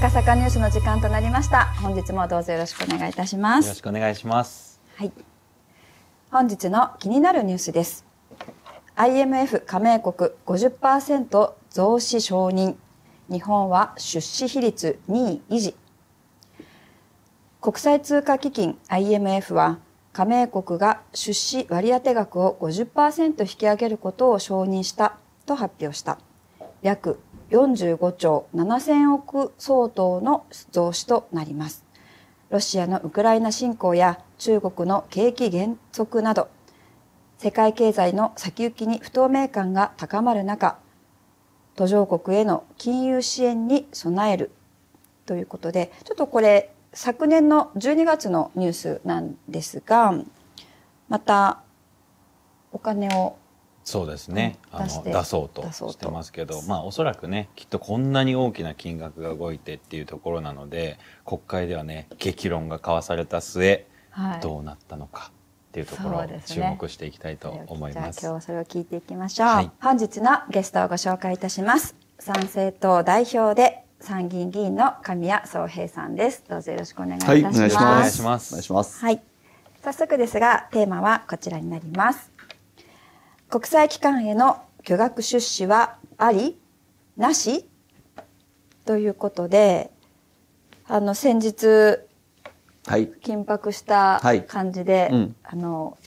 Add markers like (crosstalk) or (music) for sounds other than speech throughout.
赤坂ニュースの時間となりました。本日もどうぞよろしくお願いいたします。よろしくお願いします。はい。本日の気になるニュースです。IMF 加盟国50%増資承認。日本は出資比率2位維持。国際通貨基金 IMF は加盟国が出資割当額を50%引き上げることを承認したと発表した。約45兆7000億相当の増資となります。ロシアのウクライナ侵攻や中国の景気減速など世界経済の先行きに不透明感が高まる中途上国への金融支援に備えるということでちょっとこれ昨年の12月のニュースなんですがまたお金をそうですね、うん。あの出そうとしてますけどまあおそらくねきっとこんなに大きな金額が動いてっていうところなので国会ではね激論が交わされた末、はい。どうなったのかっていうところをそうですね。注目していきたいと思います。じゃあ今日はそれを聞いていきましょう、はい。本日のゲストをご紹介いたします。参政党代表で参議院議員の神谷宗平さんです。どうぞよろしくお願いいたします、はいお願いしお願ますいします。お願いします。はい。早速ですが、テーマはこちらになります。国際機関への巨額出資はあり？なし？ということで、あの、先日、はい。緊迫したはい感じで、うんあの、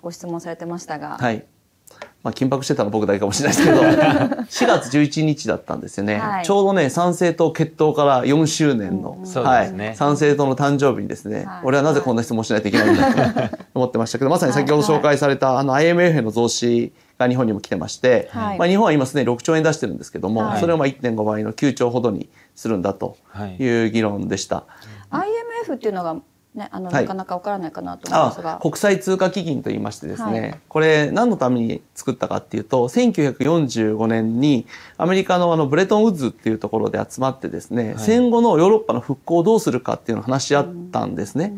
ご質問されてましたが、はい。まあ、緊迫してたのは僕だけかもしれないですけど、(laughs) 4月11日だったんですよね。はい。ちょうどね、参政党決闘から4周年の、うんはい。ね、参政党の誕生日にですね、はい。俺はなぜこんな質問しないといけないんだと (laughs) 思ってましたけど、まさに先ほど紹介された、あの IMF への増資が日本にも来てまして、はい。まあ、日本は今すでに6兆円出してるんですけども、はい。それをまあ1.5倍の9兆ほどにするんだとはい。いう議論でした。IMF っていうのが、ね、あの、はい。なかなかわからないかなと思いますあが、国際通貨基金と言いましてですね、はい。これ何のために作ったかっていうと1945年にアメリカのあのブレトンウッズっていうところで集まってですね、はい。戦後のヨーロッパの復興をどうするかっていうのを話し合ったんですね。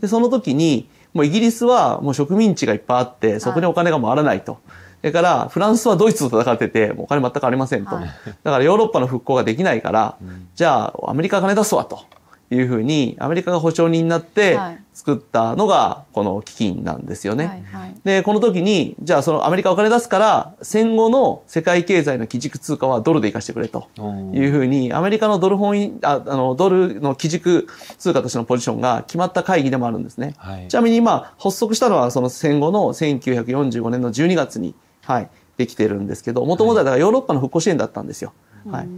でその時にもうイギリスはもう植民地がいっぱいあってそこにお金が回らないと。それからフランスはドイツと戦っててもうお金全くありませんと。はい。だからヨーロッパの復興ができないから、じゃあアメリカが金出すわというふうにアメリカが保証人になってはい作ったのがこの基金なんですよね。はいはいで、この時に、じゃあそのアメリカお金出すから、戦後の世界経済の基軸通貨はドルで生かしてくれというふうに、アメリカのドル本位、ああの、ドルの基軸通貨としてのポジションが決まった会議でもあるんですね。はいちなみに今、発足したのはその戦後の1945年の12月に、はい、できてるんですけど、もともとはだからヨーロッパの復興支援だったんですよ。はい。っ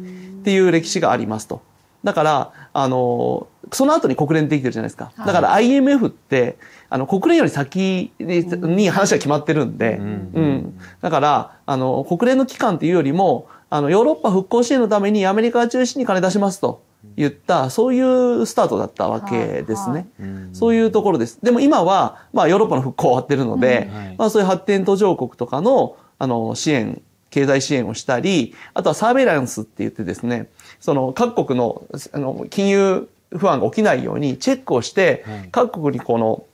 ていう歴史がありますと。だから、あの、その後に国連できてるじゃないですか。だから IMF って、あの、国連より先にに話が決まってるんで、ううんん。だから、あの、国連の機関っていうよりも、あの、ヨーロッパ復興支援のためにアメリカが中心に金出しますと言った、そういうスタートだったわけですね。そういうところです。でも今は、まあヨーロッパの復興終わってるので、うんはいまあそういう発展途上国とかの、あの、支援、経済支援をしたり、あとはサーベイランスって言ってですね、その各国の、あの、金融不安が起きないようにチェックをして、はい各国にこの、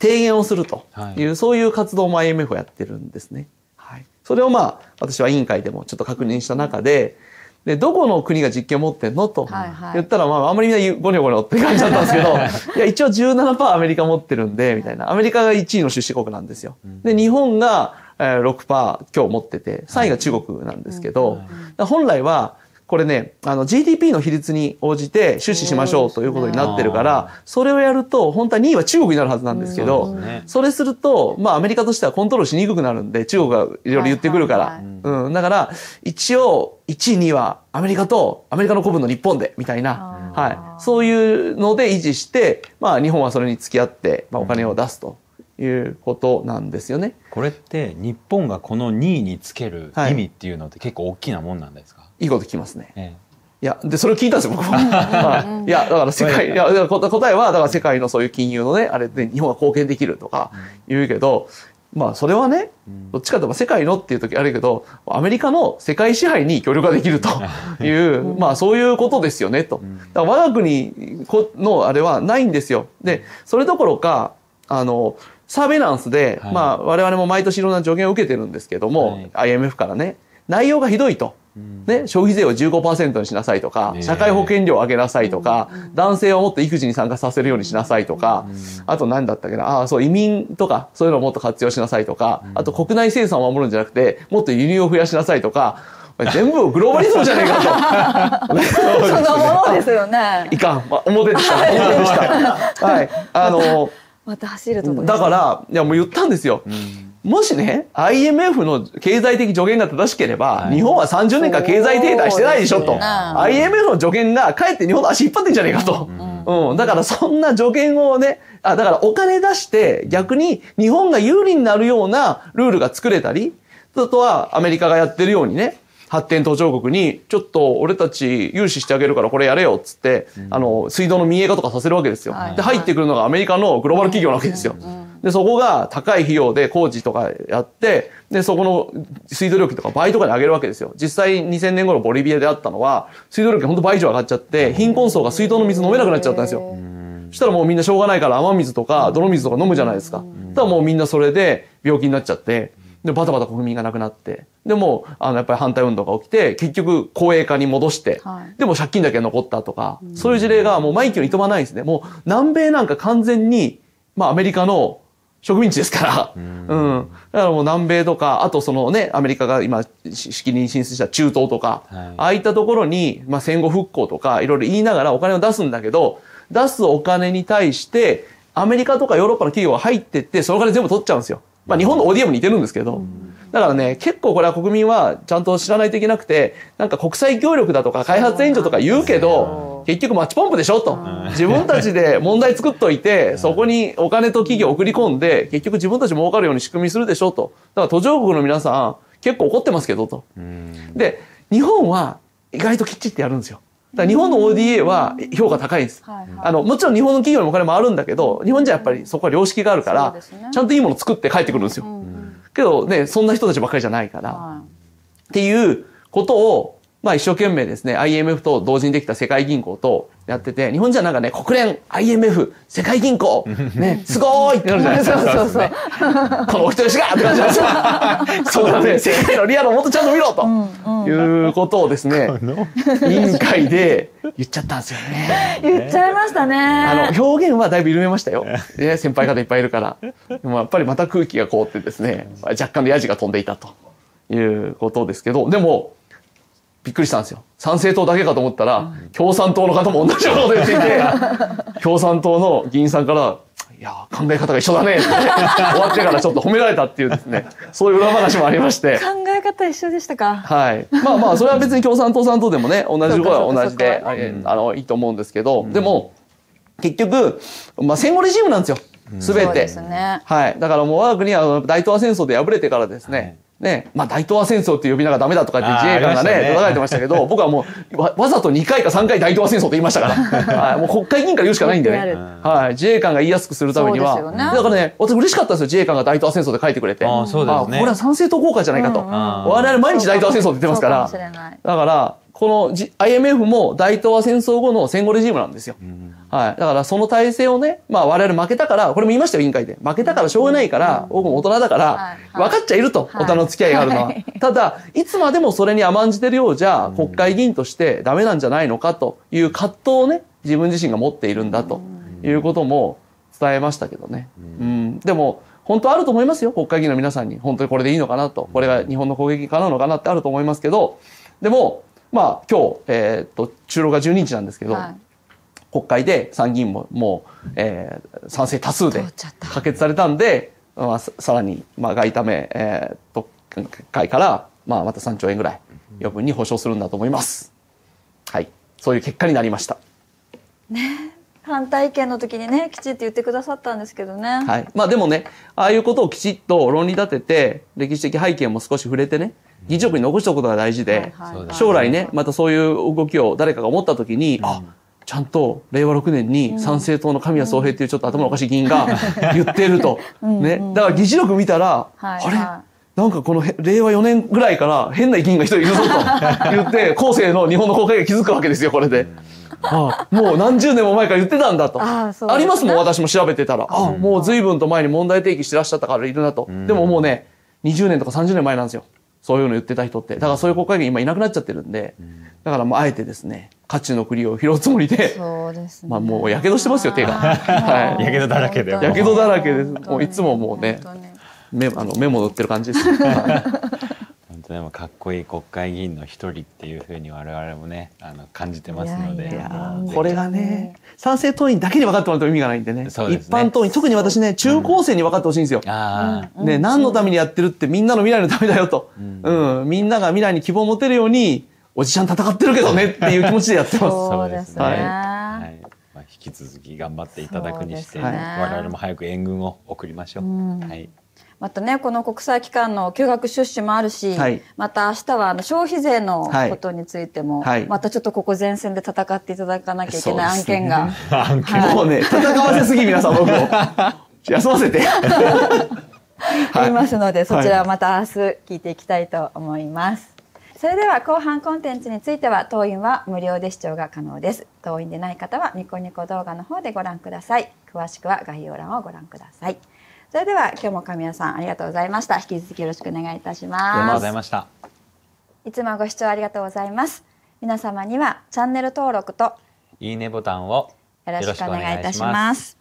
提言をするという、はいそういう活動も IMF はやってるんですね。はい。それをまあ、私は委員会でもちょっと確認した中で、で、どこの国が実権を持ってんのとはいはい言ったら、まあ、あんまりみんなゴニョゴニョって感じだったんですけど、いや、一応17%アメリカ持ってるんで、みたいな。アメリカが1位の出資国なんですよ。で、日本がえー6%今日持ってて、3位が中国なんですけど、本来は、これね、あの GDP の比率に応じて出資しましょうということになってるから、それをやると、本当は2位は中国になるはずなんですけど、それすると、まあアメリカとしてはコントロールしにくくなるんで、中国がいろいろ言ってくるから。うん。だから、一応、1位、2位はアメリカとアメリカの古文の日本で、みたいな。はい。そういうので維持して、まあ日本はそれに付き合って、まあお金を出すということなんですよね。これって日本がこの2位につけるはい意味っていうのって結構大きなもんなんですか、いいこと聞きますね。えいや、で、それを聞いたんですよ、僕も。(laughs) はいいや、だから世界、いや、答えは、だから世界のそういう金融のね、あれで日本は貢献できるとか言うけど、まあ、それはね、どっちかというと、世界のっていう時あるけど、アメリカの世界支配に協力ができると (laughs) いう、まあ、そういうことですよね、と。だから我が国のあれはないんですよ。で、それどころか、あの、サーベランスで、はいまあ、我々も毎年いろんな助言を受けてるんですけども、はい IMF からね、内容がひどいと。ね、消費税を15%にしなさいとか、社会保険料を上げなさいとか、男性はもっと育児に参加させるようにしなさいとか、あと何だったっけな、ああ、そう、移民とか、そういうのをもっと活用しなさいとか、あと国内生産を守るんじゃなくて、もっと輸入を増やしなさいとか、全部グローバリズムじゃねえかと。(laughs) そのものですよねい。かん、まあ、表でした。表でした。(laughs) はい。あの、また走るとだから、いやもう言ったんですよ。もしね、IMF の経済的助言が正しければ、はい。日本は30年間経済停滞してないでしょと。ね。IMF の助言がかえって日本の足引っ張ってんじゃねえかと。うん、だからそんな助言をね、あ、だからお金出して逆に日本が有利になるようなルールが作れたり、あとはアメリカがやってるようにね、発展途上国に、ちょっと俺たち融資してあげるからこれやれよっつって、あの、水道の民営化とかさせるわけですよ。はいで、入ってくるのがアメリカのグローバル企業なわけですよ。で、そこが高い費用で工事とかやって、で、そこの水道料金とか倍とかに上げるわけですよ。実際2000年頃ボリビアであったのは、水道料金ほんと倍以上上がっちゃって、貧困層が水道の水飲めなくなっちゃったんですよ。そしたらもうみんなしょうがないから雨水とか泥水とか飲むじゃないですか。だからもうみんなそれで病気になっちゃって、で、バタバタ国民が亡くなって、でもう、あの、やっぱり反対運動が起きて、結局、公営化に戻して、はい。でも借金だけ残ったとか、そういう事例がもう毎期にいとまないんですね。もう、南米なんか完全に、まあ、アメリカの植民地ですから、うん。だからもう南米とか、あとそのね、アメリカが今、ししきりに進出した中東とか、はい。ああいったところに、まあ、戦後復興とか、いろいろ言いながらお金を出すんだけど、出すお金に対して、アメリカとかヨーロッパの企業が入ってって、そのお金全部取っちゃうんですよ。まあ、日本の ODM に似てるんですけど。だからね、結構これは国民はちゃんと知らないといけなくて、なんか国際協力だとか開発援助とか言うけど、結局マッチポンプでしょと。自分たちで (laughs) 問題作っといて、そこにお金と企業を送り込んで、結局自分たち儲かるように仕組みにするでしょと。だから途上国の皆さん、結構怒ってますけどと。で、日本は意外ときっちりやるんですよ。だ日本の ODA は評価高いんです。はいはいあの、もちろん日本の企業にもお金もあるんだけど、日本じゃやっぱりそこは良識があるからそうですね、ちゃんといいもの作って帰ってくるんですよ。けどね、そんな人たちばっかりじゃないから。はっていうことを、まあ一生懸命ですね、IMF と同時にできた世界銀行とやってて、日本じゃなんかね、国連、IMF、世界銀行、ね、(laughs) すごーいってなるじゃないですか。そうそうそう (laughs) このお人よしがって感じですよ。(laughs) そうだね、世界のリアルをもっとちゃんと見ろと、いうことをですね、委員会で言っちゃったんですよね。い。言っちゃいましたね。あの、表現はだいぶ緩めましたよ。ね、先輩方いっぱいいるから。でもやっぱりまた空気が凍ってですね、若干のヤジが飛んでいたということですけど、でも、びっくりしたんですよ。参政党だけかと思ったら、共産党の方も同じようなこと言っていて、(laughs) 共産党の議員さんから、いや、考え方が一緒だねって、終わってからちょっと褒められたっていうですね、そういう裏話もありまして、考え方一緒でしたか。はい。まあまあ、それは別に共産党さんとでもね、同じことは同じで、ああの、いいと思うんですけど、でも、結局、まあ戦後レジームなんですよ。すべてそうです。ね。はい。だからもう我が国は大東亜戦争で敗れてからですね、ね、まあ大東亜戦争って呼び名がダメだとかって自衛官がね、叩かれてましたけど、(laughs) 僕はもうわわざと2回か3回大東亜戦争って言いましたから、(laughs) はい、もう国会議員から言うしかないんでね。はい。自衛官が言いやすくするためには。そうですよねだからね、私嬉しかったんですよ、自衛官が大東亜戦争で書いてくれて。あーそうですねあこれは参政党効果じゃないかと。うんうん我々毎日大東亜戦争って言ってますから。かもしれない。だから、このじ IMF も大東亜戦争後の戦後レジームなんですよ。はい。だからその体制をね、まあ我々負けたから、これも言いましたよ、委員会で。負けたからしょうがないから、僕も大人だから分かっちゃいると、はい大人の付き合いがあるのは。はい (laughs) ただ、いつまでもそれに甘んじてるようじゃ、国会議員としてダメなんじゃないのかという葛藤をね、自分自身が持っているんだということも伝えましたけどね。うん。でも、本当あると思いますよ、国会議員の皆さんに。本当にこれでいいのかなと。これが日本の攻撃かなのかなってあると思いますけど、でも、まあ今日、えーっと、中老が12日なんですけど、はい国会で参議院ももう、えー賛成多数で可決されたんで、まあ、ささらに、まあ、外為、えー、と会から、まあ、また3兆円ぐらい余分に保証するんだと思います。はい。そういう結果になりました。反対意見の時にね、きちっと言ってくださったんですけどね。はい。まあでもね、ああいうことをきちっと論理立てて、歴史的背景も少し触れてね、議事録に残しておくことが大事で、将来ね、またそういう動きを誰かが思った時に、あ、ちゃんと令和6年に参政党の神谷宗平っていうちょっと頭のおかしい議員が (laughs) 言ってると。ね。だから議事録見たら、はいあれ？はなんかこのへ令和4年ぐらいから変な議員が一人いるぞと (laughs) 言って、後世の日本の国会が気づくわけですよ、これで。ああもう何十年も前から言ってたんだと。ありますもん、私も調べてたら。ああもう随分と前に問題提起してらっしゃったからいるなと。でももうね、20年とか30年前なんですよ。そういうの言ってた人って。だからそういう国会議員今いなくなっちゃってるんで、だからもうあえてですね、渦中の栗を拾うつもりで、そうですね。(laughs) まあもう火傷してますよ手が。はい。やけどだらけで。やけどだらけです。もういつももうねメあのメモ塗ってる感じです。(laughs) はい本当でもかっこいい国会議員の一人っていうふうに我々もねあの感じてますので。いやいや。いやーこれがね、賛成党員だけに分かってもらっても意味がないんでね。そうですね。一般党員、特に私ね、中高生に分かってほしいんですよ。ああ、ね、何のためにやってるってみんなの未来のためだよと。うん、みんなが未来に希望を持てるように、おじちゃん戦ってるけどねっていう気持ちでやってます。そうですね。はい。はい。まあ、引き続き頑張っていただくにして、ね。我々も早く援軍を送りましょう。はい、またねこの国際機関の休学出資もあるし、はいまた明日はあの消費税のはいことについても、はいまたちょっとここ前線で戦っていただかなきゃいけない案件が、案件はいもうね、戦わせすぎ、皆さん僕を。(laughs) 休ませて。(laughs) ありますので、そちらをまた明日聞いていきたいと思います。それでは後半コンテンツについては当院は無料で視聴が可能です。当院でない方はニコニコ動画の方でご覧ください。詳しくは概要欄をご覧ください。それでは今日も神谷さんありがとうございました。引き続きよろしくお願いいたしありがとうますござい。ました。いつもご視聴ありがとうございます。皆様にはチャンネル登録といいねボタンをよろしくお願いいたします。